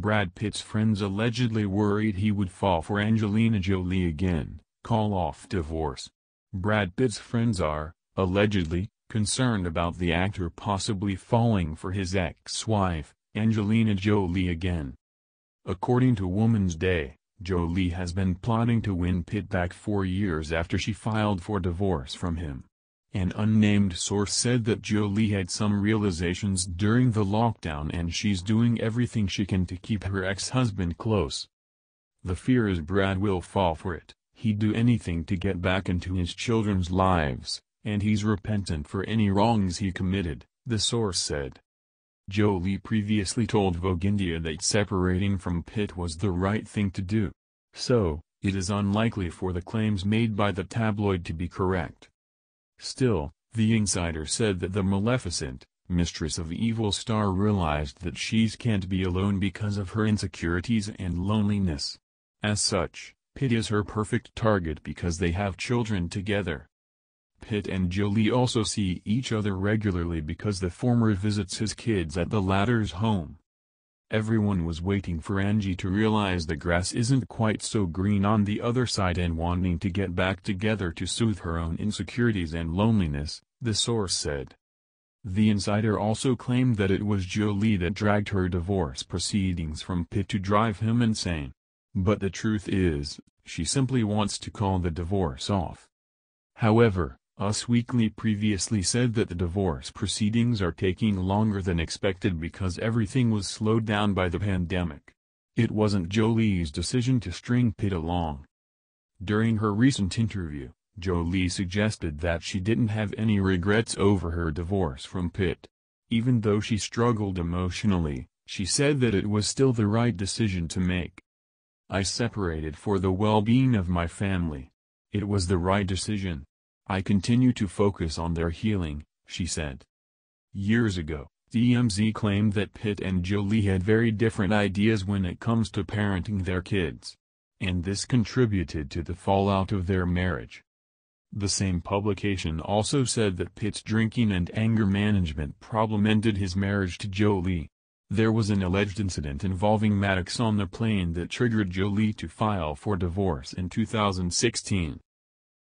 Brad Pitt's friends allegedly worried he would fall for Angelina Jolie again, call off divorce. Brad Pitt's friends are, allegedly, concerned about the actor possibly falling for his ex-wife, Angelina Jolie again. According to Woman's Day, Jolie has been plotting to win Pitt back four years after she filed for divorce from him. An unnamed source said that Jolie had some realizations during the lockdown and she's doing everything she can to keep her ex-husband close. The fear is Brad will fall for it, he'd do anything to get back into his children's lives, and he's repentant for any wrongs he committed, the source said. Jolie previously told Vogue India that separating from Pitt was the right thing to do. So, it is unlikely for the claims made by the tabloid to be correct. Still, the insider said that the Maleficent, mistress of evil star realized that she's can't be alone because of her insecurities and loneliness. As such, Pitt is her perfect target because they have children together. Pitt and Jolie also see each other regularly because the former visits his kids at the latter's home. Everyone was waiting for Angie to realize the grass isn't quite so green on the other side and wanting to get back together to soothe her own insecurities and loneliness, the source said. The insider also claimed that it was Jolie that dragged her divorce proceedings from Pitt to drive him insane. But the truth is, she simply wants to call the divorce off. However, Us Weekly previously said that the divorce proceedings are taking longer than expected because everything was slowed down by the pandemic. It wasn't Jolie's decision to string Pitt along. During her recent interview, Jolie suggested that she didn't have any regrets over her divorce from Pitt. Even though she struggled emotionally, she said that it was still the right decision to make. I separated for the well-being of my family. It was the right decision. I continue to focus on their healing, she said. Years ago, TMZ claimed that Pitt and Jolie had very different ideas when it comes to parenting their kids. And this contributed to the fallout of their marriage. The same publication also said that Pitt's drinking and anger management problem ended his marriage to Jolie. There was an alleged incident involving Maddox on the plane that triggered Jolie to file for divorce in 2016.